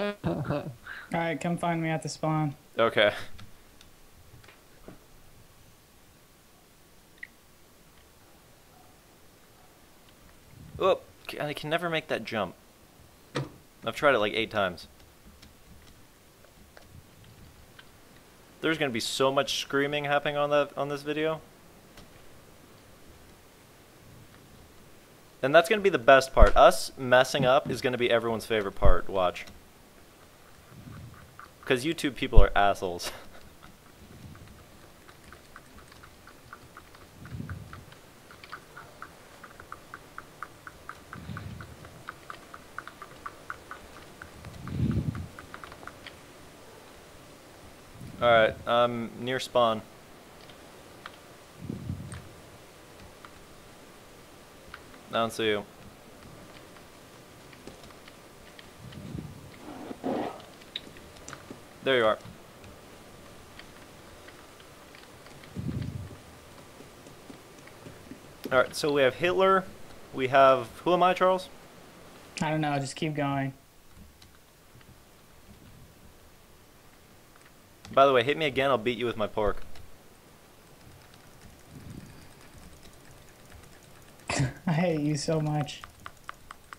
Alright, come find me at the spawn. Okay. Oh, I can never make that jump. I've tried it like eight times. There's gonna be so much screaming happening on that on this video. And that's gonna be the best part. Us messing up is gonna be everyone's favorite part. Watch. Because YouTube people are assholes. Alright, I'm near spawn. I don't see you. There you are. Alright, so we have Hitler. We have. Who am I, Charles? I don't know, just keep going. By the way, hit me again, I'll beat you with my pork. I hate you so much.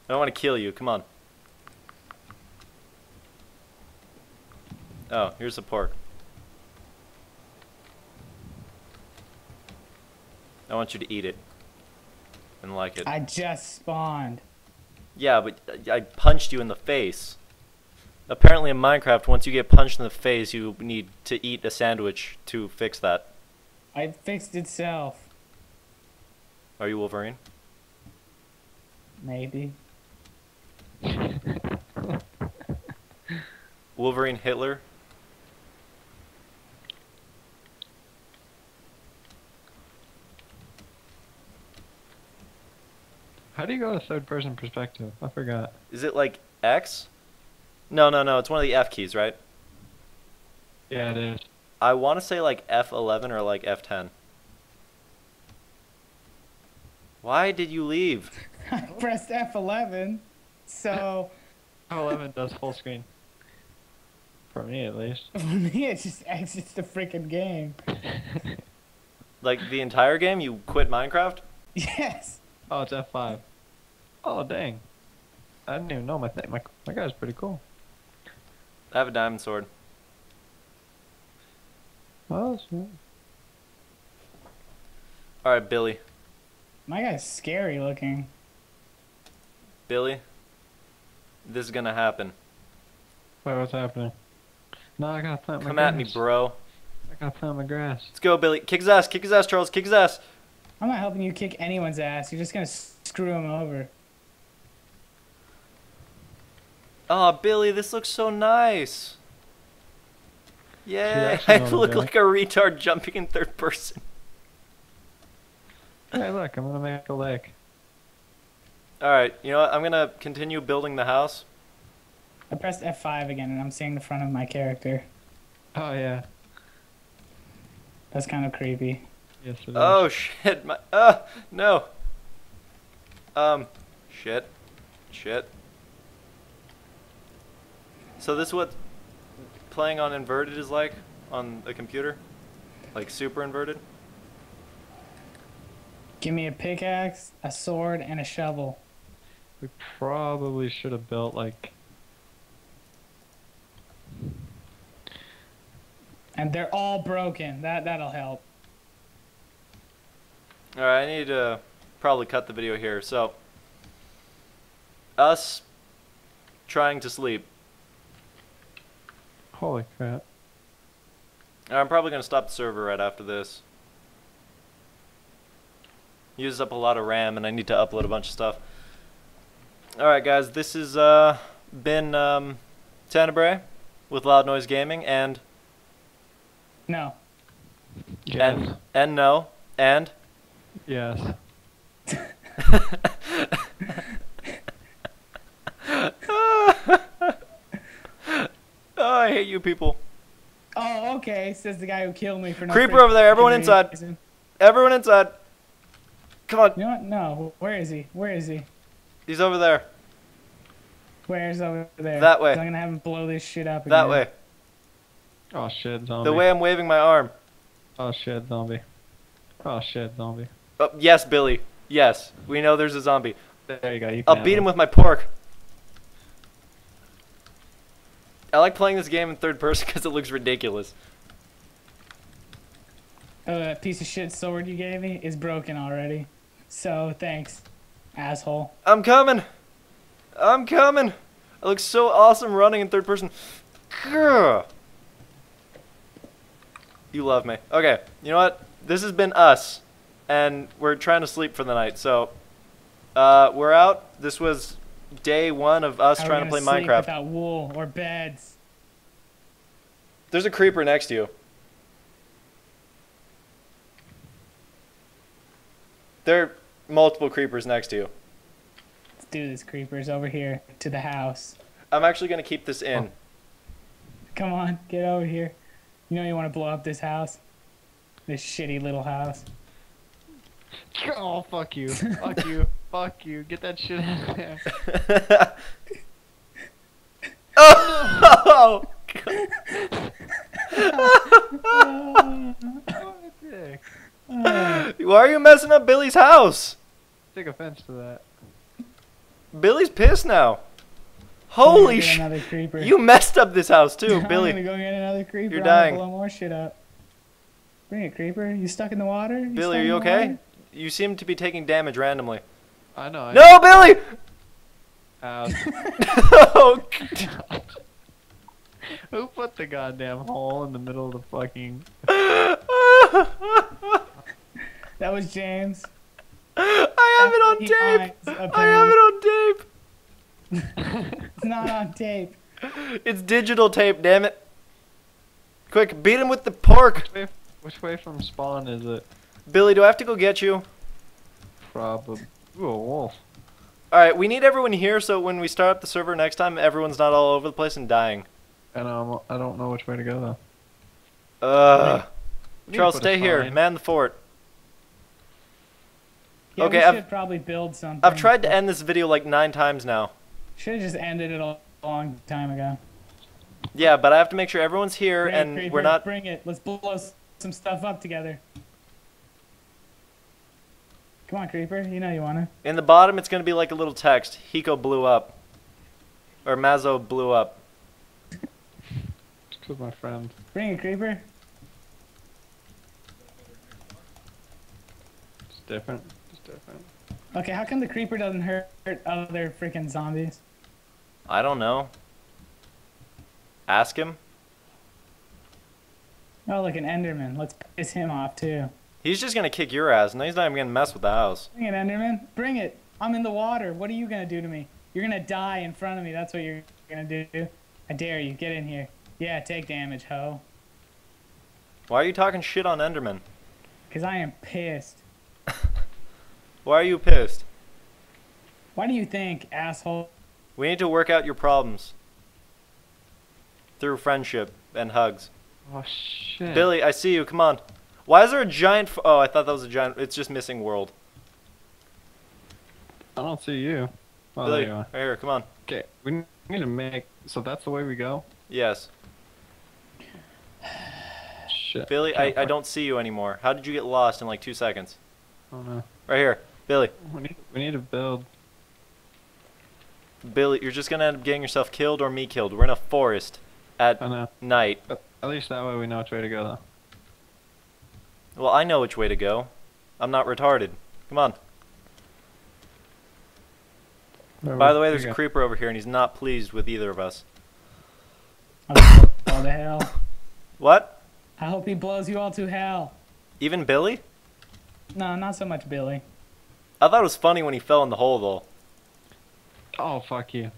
I don't want to kill you, come on. Oh, here's the pork. I want you to eat it. And like it. I just spawned. Yeah, but I punched you in the face. Apparently in Minecraft, once you get punched in the face, you need to eat a sandwich to fix that. I fixed itself. Are you Wolverine? Maybe. Wolverine Hitler? How do you go to third person perspective? I forgot. Is it like X? No, no, no, it's one of the F keys, right? Yeah, it is. I want to say like F11 or like F10. Why did you leave? I pressed F11, so F11 does full screen. For me, at least. for me it just exits the freaking game. Like the entire game? You quit Minecraft? Yes. Oh, it's F5. Oh, dang. I didn't even know my thing. My, my guy's pretty cool. I have a diamond sword. Oh, sweet. Alright, Billy. My guy's scary looking. Billy. This is gonna happen. Wait, what's happening? No, I gotta plant my Come grass. at me, bro. I gotta plant my grass. Let's go, Billy. Kick his ass. Kick his ass, Charles. Kick his ass. I'm not helping you kick anyone's ass. You're just gonna screw him over. Oh, Billy, this looks so nice. Yeah, I look like a retard jumping in third person. Hey, look, I'm gonna make a lake. Alright, you know what? I'm gonna continue building the house. I pressed F5 again, and I'm seeing the front of my character. Oh, yeah. That's kind of creepy. Yes, it is. Oh shit! My uh no. Um, shit, shit. So this is what playing on inverted is like on a computer, like super inverted. Give me a pickaxe, a sword, and a shovel. We probably should have built, like... And they're all broken. That that'll help. All right, I need to probably cut the video here. So, us trying to sleep. Holy crap. I'm probably gonna stop the server right after this. Uses up a lot of RAM, and I need to upload a bunch of stuff. All right, guys, this has uh, been um, Tenebrae with Loud Noise Gaming, and No. Yes. and and no, and Yes. oh, I hate you people. Oh, okay. Says the guy who killed me for no Creeper over there, everyone inside. reason. Everyone inside. Come on, You know what? No. Where is he? Where is he? he's over there. Where's over there? That way. I'm gonna have him blow this shit up. That again. way. Oh shit, zombie. The way I'm waving my arm. Oh shit, zombie. Oh shit, zombie. Oh, yes, Billy. Yes. We know there's a zombie. There you go. You I'll beat have him with my pork. I like playing this game in third person because it looks ridiculous. Oh, that piece of shit sword you gave me is broken already. So thanks, asshole. I'm coming. I'm coming. I look so awesome running in third person. Grr. You love me. Okay, you know what? This has been us, and we're trying to sleep for the night. So, uh, we're out. This was day one of us How trying to play sleep Minecraft. Without wool or beds. There's a creeper next to you. There are multiple creepers next to you. Let's do this, creepers, over here to the house. I'm actually gonna keep this in. Come on, get over here. You know you want to blow up this house? This shitty little house. Oh fuck you. fuck you. Fuck you. Get that shit out of there. oh! Oh, dick. Why are you messing up Billy's house? Take offense to that. Billy's pissed now. Holy shit! Another creeper. You messed up this house too, I'm gonna Billy. go get another creeper. You're I'm gonna dying. Blow more shit up. Bring it, creeper. You stuck in the water? You Billy, are you okay? water? You seem to be taking damage randomly. I know. I No, Billy! Ouch. Um, oh, God. Who put the goddamn hole in the middle of the fucking? That was James. I have it on tape. finds a I have it on tape. It's not on tape. It's digital tape, damn it. Quick, beat him with the pork. Which way, which way from spawn is it? Billy, do I have to go get you? Probably. Ooh, a. Alright, we need everyone here so when we start up the server next time, everyone's not all over the place and dying. And um, I don't know which way to go though. Uh, We Charles, stay here. sign. Man the fort. Yeah, Okay, we I've- should probably build something. I've tried to end this video like nine times now. Should have just ended it a long time ago. Yeah, but I have to make sure everyone's here Bring it, and creeper, we're not. Bring it. Let's blow some stuff up together. Come on, creeper. You know you wanna. In the bottom, it's gonna be like a little text. Hiko blew up. Or Mazo blew up. Just 'cause my friend. Bring it, creeper. It's different. It's different. Okay, how come the creeper doesn't hurt hurt other freaking zombies? I don't know. Ask him. Oh, look, an Enderman. Let's piss him off too. He's just gonna kick your ass. No, he's not even gonna mess with the house. Bring it, Enderman. Bring it. I'm in the water. What are you gonna do to me? You're gonna die in front of me. That's what you're gonna do. I dare you. Get in here. Yeah, take damage, ho. Why are you talking shit on Enderman? Cause I am pissed. Why are you pissed? Why do you think, asshole? We need to work out your problems. Through friendship and hugs. Oh shit. Billy, I see you. Come on. Why is there a giant? F- oh, I thought that was a giant. It's just missing world. I don't see you. Oh, Billy, there you are. right here. Come on. Okay, we need to make. So that's the way we go. Yes, Shit. Billy. I, I don't see you anymore. How did you get lost in like two seconds? Oh no. Right here, Billy. We need. We need to build. Billy, you're just gonna end up getting yourself killed or me killed. We're in a forest at night. But at least that way we know which way to go though. Well, I know which way to go. I'm not retarded. Come on. Where By the way, there's a creeper over here, and he's not pleased with either of us. Oh, all to hell. What? I hope he blows you all to hell. Even Billy? No, not so much Billy. I thought it was funny when he fell in the hole, though. Oh fuck you.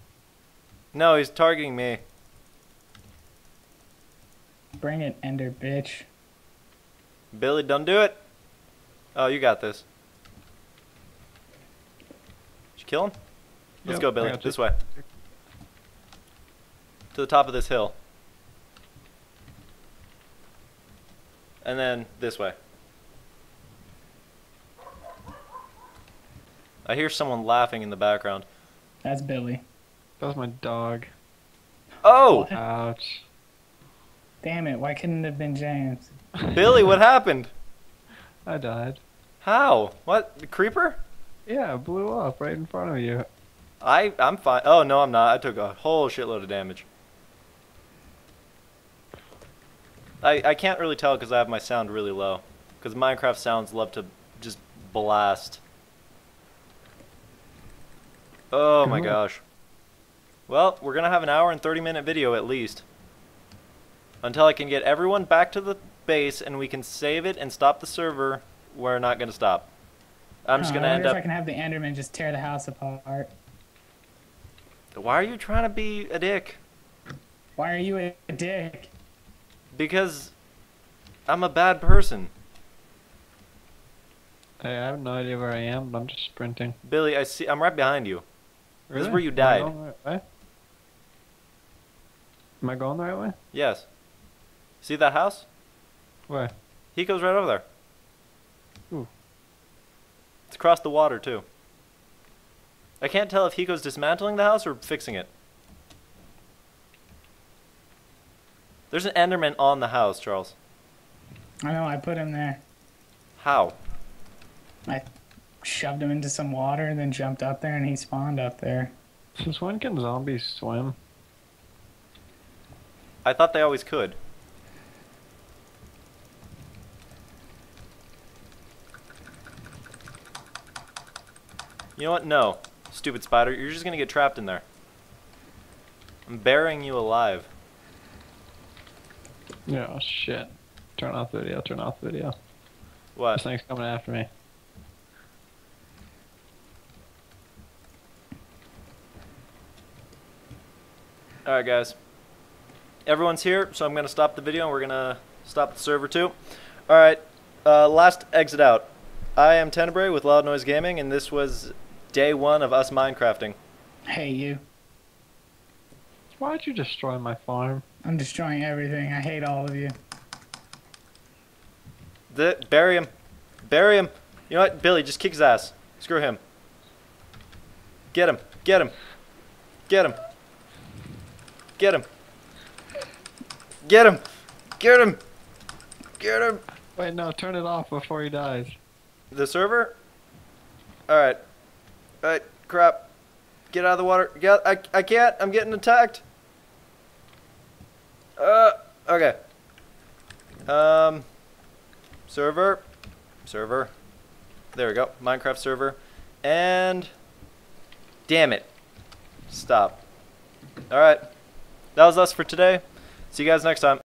No, he's targeting me. Bring it, Ender bitch. Billy, don't do it. Oh, you got this. Did you kill him? Let's Yep, go, Billy. This way. To the top of this hill. And then this way. I hear someone laughing in the background. That's Billy. That was my dog. Oh, What? Ouch. Damn it! Why couldn't it have been James? Billy, what happened? I died. How? What? The creeper? Yeah, it blew up right in front of you. I I'm fine. Oh no, I'm not. I took a whole shitload of damage. I I can't really tell because I have my sound really low. Because Minecraft sounds love to just blast. Oh my gosh. Well, we're gonna have an hour and 30 minute video at least. Until I can get everyone back to the base and we can save it and stop the server. We're not gonna stop. I'm just oh, Huh, gonna I end wonder up. if I can have the Enderman just tear the house apart. Why are you trying to be a dick? Why are you a dick? Because I'm a bad person. Hey, I have no idea where I am, but I'm just sprinting. Billy, I see I'm right behind you. This is where you Am I died. going the right way? Am I going the right way? Yes. See that house? Where? He goes right over there. Ooh. It's across the water too. I can't tell if Hiko's dismantling the house or fixing it. There's an Enderman on the house, Charles. I know. I put him there. How? I shoved him into some water and then jumped up there, and he spawned up there. Since when can zombies swim? I thought they always could. You know what? No. Stupid spider. You're just gonna get trapped in there. I'm burying you alive. Yeah, oh, shit. Turn off the video, turn off the video. What? This thing's coming after me. Alright, guys. Everyone's here, so I'm gonna stop the video and we're gonna stop the server too. Alright, uh, last exit out. I am Tenebrae with Loud Noise Gaming, and this was day one of us Minecrafting. Hey, you. Why'd you destroy my farm? I'm destroying everything. I hate all of you. The, bury him. Bury him. You know what? Billy, just kick his ass. Screw him. Get him. Get him. Get him. Get him. Get him. Get him. Get him. Wait, no, turn it off before he dies. The server? Alright. Alright, crap. Get out of the water. Get, I, I can't. I'm getting attacked. Uh, okay. Um, server. Server. There we go. Minecraft server. And, damn it. Stop. Alright. That was us for today. See you guys next time.